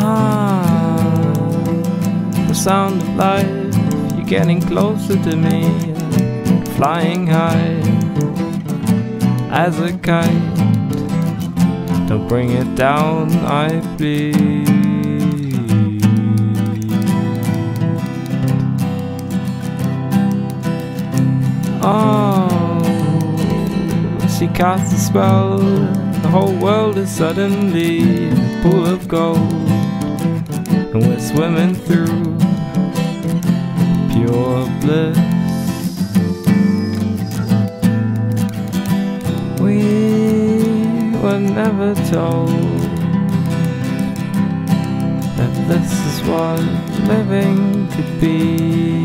Ah, sound of life. You're getting closer to me, flying high as a kite. Don't bring it down, I plead. Oh, ah, she casts a spell. The whole world is suddenly a pool of gold, swimming through pure bliss. We were never told that this is what living could be.